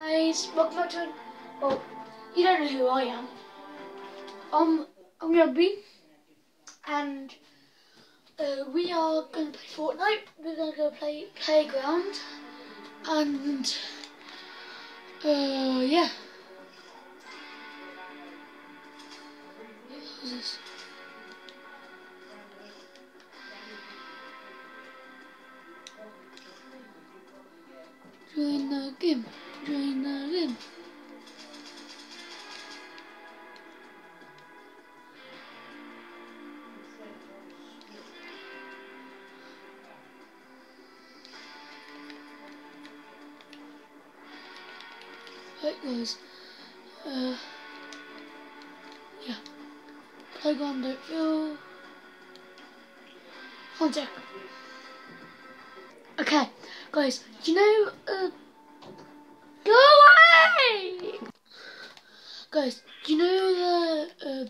guys, welcome back to. Well, you don't know who I am. Um, I'm Rugby, and uh, we are going to play Fortnite. We're going to go play Playground, and uh, yeah. Who's this? Join the game. Join the game. Right guys, uh, yeah, feel, one sec. Okay, guys, do you know, uh, go away! Guys, do you know the, uh,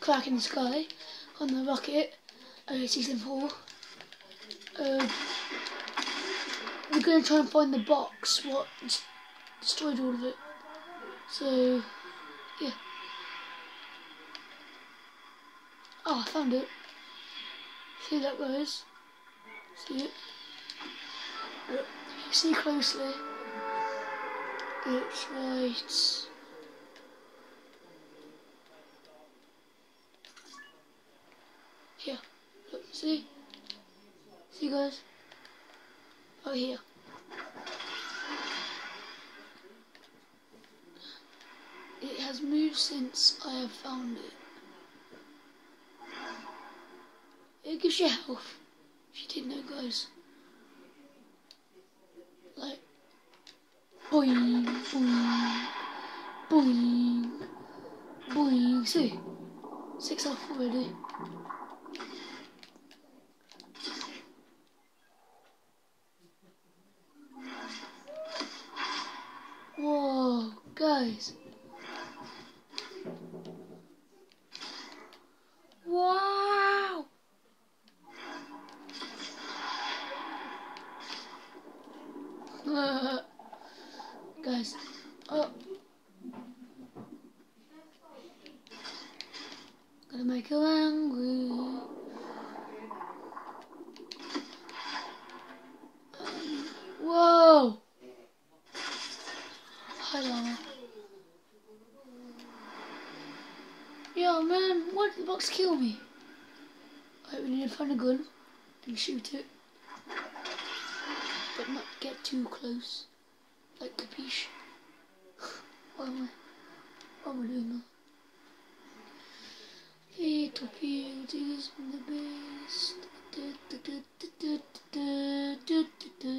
crack in the sky on the rocket, uh, season four? Uh, we're gonna try and find the box, what destroyed all of it. So, yeah. Oh, I found it. See that, guys? See it? Look, see closely, it's right. Here. Look, see? See, guys? Right here. It has moved since I have found it. It gives you health, if you didn't know, guys. Like, boing, boing, boing, boing. See, six health already. Whoa, guys. Wow! Guys, oh. Gonna make you angry. Whoa! Hi, Llama. Yo, man, why did the box kill me? I we need to find a gun and shoot it. But not get too close. Like capiche. Why am I what am I doing now? Little beauties from the da, da, da, da.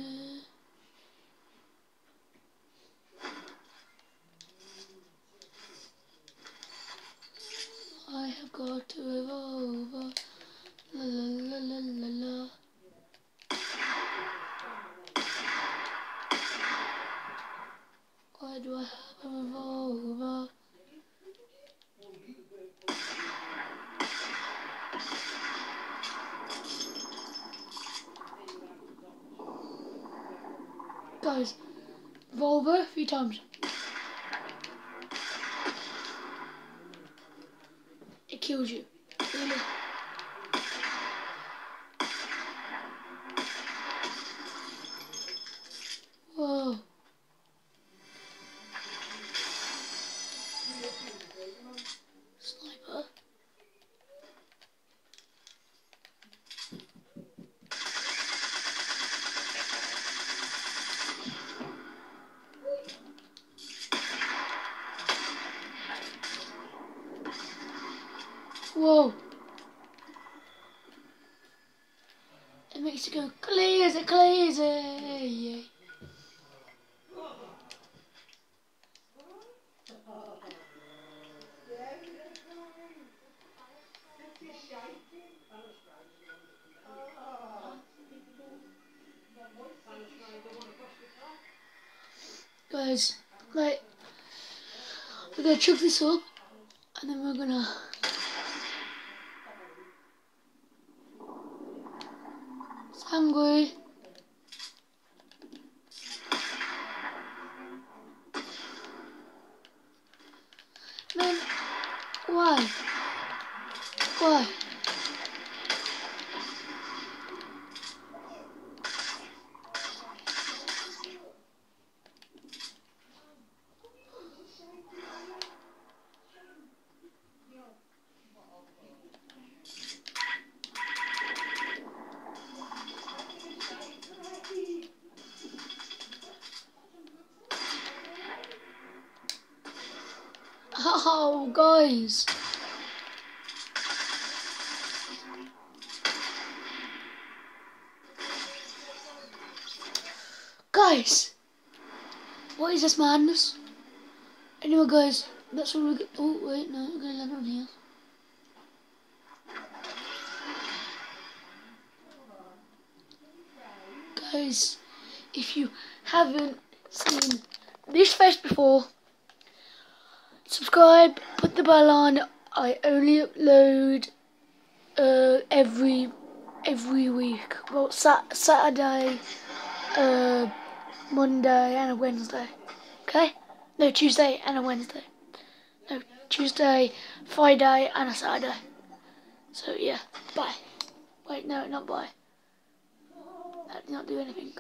I have got a Guys, revolver a few times. It kills you. Whoa. It makes it go crazy, crazy. Guys, like, we're gonna chug this up and then we're gonna hungry. Then why? Why? Oh, guys. Guys, what is this madness? Anyway, guys, that's all we get. Oh, wait, no, we're gonna land on here. Guys, if you haven't seen this face before, subscribe, put the bell on. I only upload uh, every every week. Well, sat Saturday, uh, Monday, and a Wednesday. Okay? No, Tuesday and a Wednesday. No, Tuesday, Friday, and a Saturday. So yeah, bye. Wait, no, not bye. That did not do anything.